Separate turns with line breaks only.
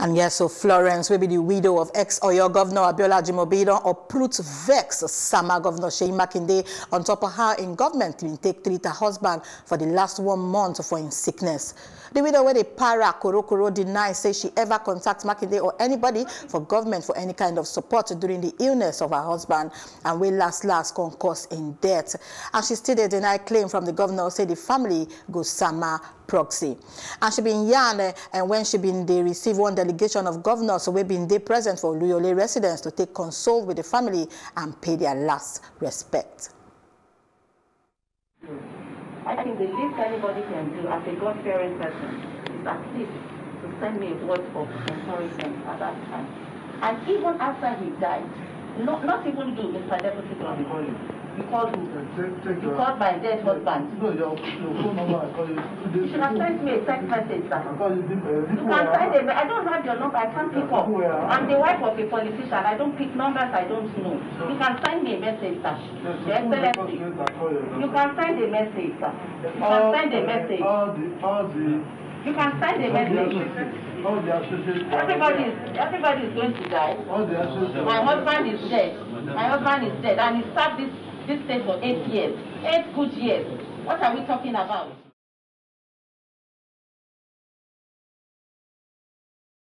And yes, so Florence will be the widow of ex-Oyo Governor Abiola Ajimobi or uproot vex Sama Governor Seyi Makinde on top of her, in government will take treat her husband for the last one month for his sickness. The widow wey dey para korokoro deny say she ever contact Makinde or anybody for government for any kind of support during the illness of her husband and will last last con cause in debt. And she still deny claim from the governor say the family go Sama proxy. And she been yarn uh, and when she been they receive one delegation of governors so we been they present for Oluyole residence to take console with the family and pay their last respect.
I think the least anybody can do as a God-fearing person is at least to send me a word of encouragement at that time. And even after he died, not, not even do Mr. Deputy Governor. You called who? You called my dead husband.
No, your, your phone number I call you
You should have sent me a text message, sir.
I call you uh,
You can send a, I don't have your number, I can't pick up. I'm the wife of a politician, I don't pick numbers I don't know. You can send me a message, sir. Your Excellency. You can send a message, sir. You can send a message.
All the, all the,
You can send a message. Everybody is, everybody is going to die. My husband is dead. My husband is dead, and he served this, this state for eight years. Eight good years. What are we talking about?